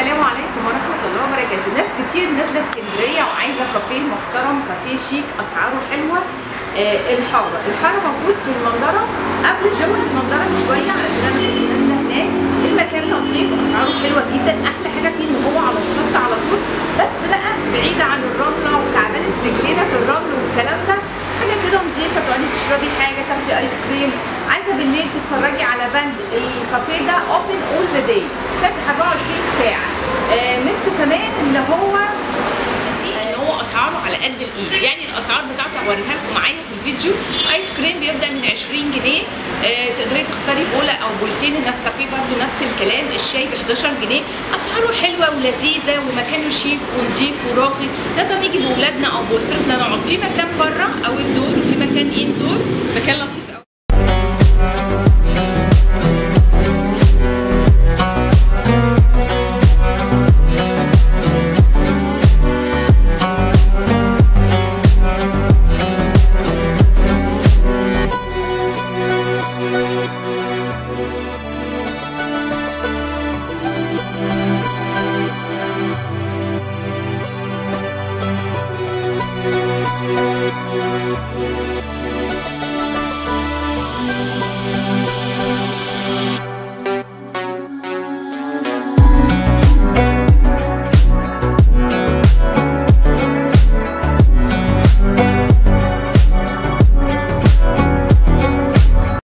السلام عليكم ورحمة الله وبركاته. ناس كتير نازلة اسكندرية وعايزة كافيه محترم كافيه شيك أسعاره حلوة. آه الحارة الحارة موجود في المندرة عايزة بالليل تتفرجي على بند الكافيه ده open all the day فاتح 24 ساعة. آه ميزته كمان إن هو إن هو أسعاره على قد الإيد. يعني الأسعار بتاعته هوريها لكم معايا في الفيديو. آيس كريم بيبدأ من 20 جنيه. آه تقدري تختاري بوله أو بولتين. النسكافيه برده نفس الكلام. الشاي ب 11 جنيه. أسعاره حلوة ولذيذة ومكانه شيك ونضيف وراقي. نقدر نيجي باولادنا أو بأسرتنا نقعد في مكان بره أو الدور وفي مكان اندور مكان لطيف